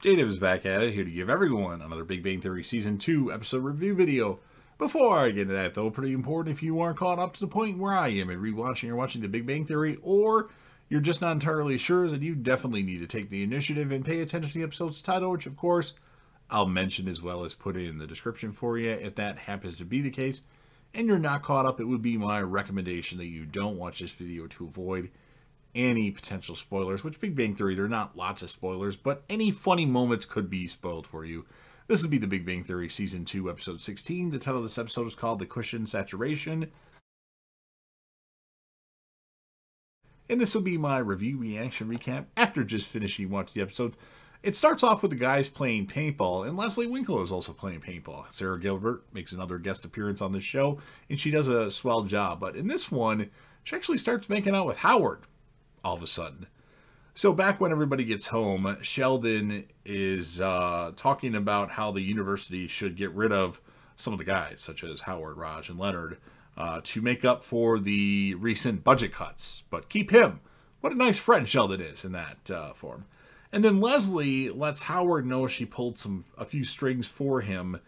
J-Dev is back at it, here to give everyone another Big Bang Theory Season 2 episode review video. Before I get into that, though, pretty important if you aren't caught up to the point where I am in rewatching or watching The Big Bang Theory, or you're just not entirely sure, then you definitely need to take the initiative and pay attention to the episode's title, which, of course, I'll mention as well as put it in the description for you if that happens to be the case. And you're not caught up, it would be my recommendation that you don't watch this video to avoid any potential spoilers, which Big Bang Theory, there are not lots of spoilers, but any funny moments could be spoiled for you. This will be the Big Bang Theory Season 2, Episode 16. The title of this episode is called The Cushion Saturation. And this will be my review, reaction, recap after just finishing watching the episode. It starts off with the guys playing paintball, and Leslie Winkle is also playing paintball. Sara Gilbert makes another guest appearance on the show, and she does a swell job. But in this one, she actually starts making out with Howard all of a sudden. So back when everybody gets home, Sheldon is uh, talking about how the university should get rid of some of the guys, such as Howard, Raj, and Leonard, uh, to make up for the recent budget cuts, but keep him. What a nice friend Sheldon is in that uh, form. And then Leslie lets Howard know she pulled some a few strings for him,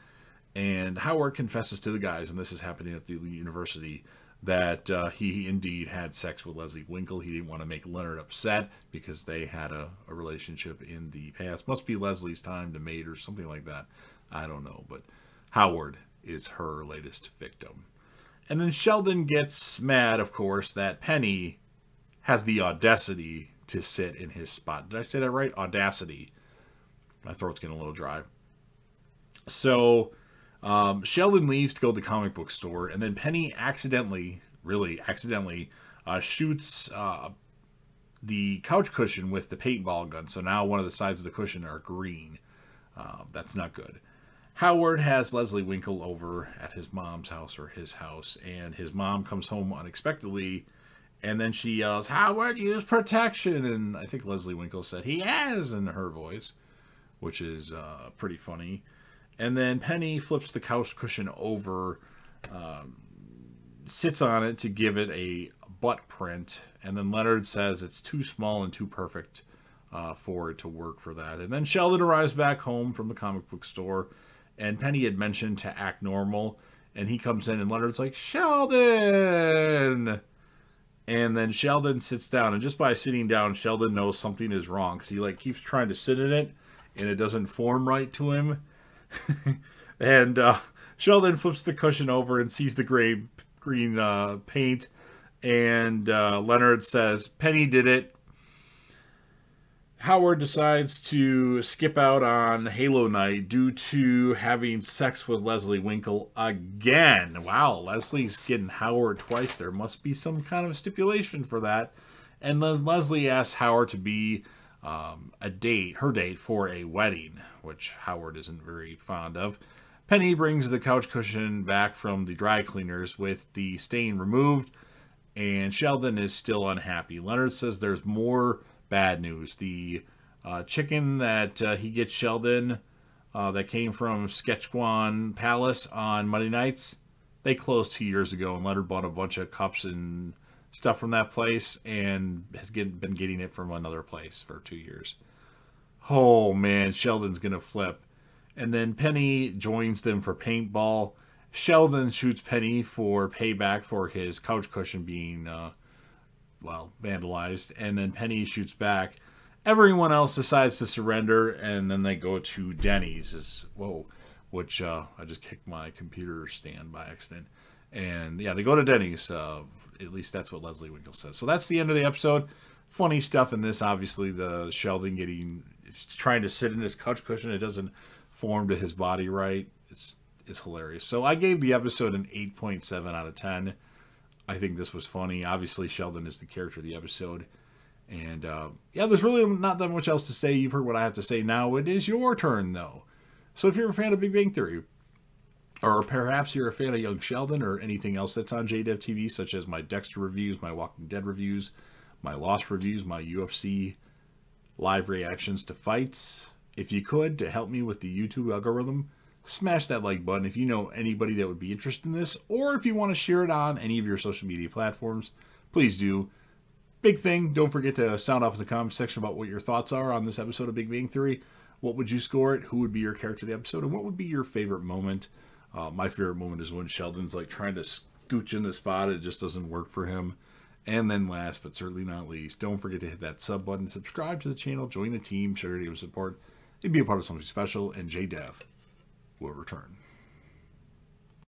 and Howard confesses to the guys, and this is happening at the university, that uh, he indeed had sex with Leslie Winkle. He didn't want to make Leonard upset because they had a, a, relationship in the past. Must be Leslie's time to mate or something like that. I don't know. But Howard is her latest victim. And then Sheldon gets mad, of course, that Penny has the audacity to sit in his spot. Did I say that right? Audacity. My throat's getting a little dry. So um, Sheldon leaves to go to the comic book store, and then Penny accidentally, really accidentally, uh, shoots uh, the couch cushion with the paintball gun. So now one of the sides of the cushion are green. Uh, that's not good. Howard has Leslie Winkle over at his mom's house or his house, and his mom comes home unexpectedly, and then she yells, Howard, use protection! And I think Leslie Winkle said, he has, in her voice, which is uh, pretty funny. And then Penny flips the couch cushion over, um, sits on it to give it a butt print. And then Leonard says it's too small and too perfect uh, for it to work for that. And then Sheldon arrives back home from the comic book store. And Penny had mentioned to act normal. And he comes in and Leonard's like, Sheldon! And then Sheldon sits down. And just by sitting down, Sheldon knows something is wrong. Because he like keeps trying to sit in it. And it doesn't form right to him and uh, Sheldon flips the cushion over and sees the gray green uh, paint. And uh, Leonard says, Penny did it. Howard decides to skip out on Halo Night due to having sex with Leslie Winkle again. Wow, Leslie's getting Howard twice. There must be some kind of stipulation for that. And then Leslie asks Howard to be um, a date, her date for a wedding, which Howard isn't very fond of. Penny brings the couch cushion back from the dry cleaners with the stain removed, and Sheldon is still unhappy. Leonard says there's more bad news. The uh, chicken that uh, he gets Sheldon uh, that came from Szechuan Palace on Monday nights, they closed two years ago, and Leonard bought a bunch of cups and stuff from that place and has get, been getting it from another place for two years. Oh man, Sheldon's gonna flip. And then Penny joins them for paintball. Sheldon shoots Penny for payback for his couch cushion being, uh, well, vandalized. And then Penny shoots back. Everyone else decides to surrender, and then they go to Denny's. Is whoa, which uh, I just kicked my computer stand by accident. And yeah, they go to Denny's. Uh, at least that's what Leslie Winkle says. So that's the end of the episode. Funny stuff in this. Obviously, the Sheldon getting trying to sit in his couch cushion. It doesn't form to his body right. It's it's hilarious. So I gave the episode an 8.7 out of 10. I think this was funny. Obviously, Sheldon is the character of the episode. And uh, yeah, there's really not that much else to say. You've heard what I have to say. Now it is your turn, though. So if you're a fan of Big Bang Theory, or perhaps you're a fan of Young Sheldon or anything else that's on JDev TV, such as my Dexter reviews, my Walking Dead reviews, my Lost reviews, my UFC live reactions to fights. If you could, to help me with the YouTube algorithm, smash that like button if you know anybody that would be interested in this, or if you want to share it on any of your social media platforms, please do. Big thing, don't forget to sound off in the comment section about what your thoughts are on this episode of Big Bang Theory What would you score it? Who would be your character of the episode? And what would be your favorite moment? Uh, my favorite moment is when Sheldon's like trying to scooch in the spot. It just doesn't work for him. And then last but certainly not least, don't forget to hit that sub button, subscribe to the channel, join the team, share your support, and be a part of something special. And JDev will return.